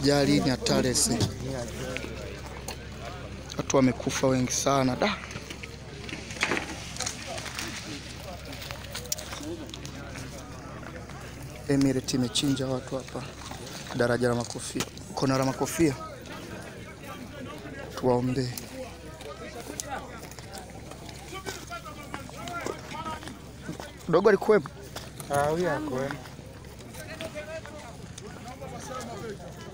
Ajali ni hatari. Watu wamekufa wengi sana da. Emirates imechinja watu hapa daraja la makofia, kona la makofia. Tuwaombee. Dogo alikuwepo? Ah, huyu hakuwepo. Thank you.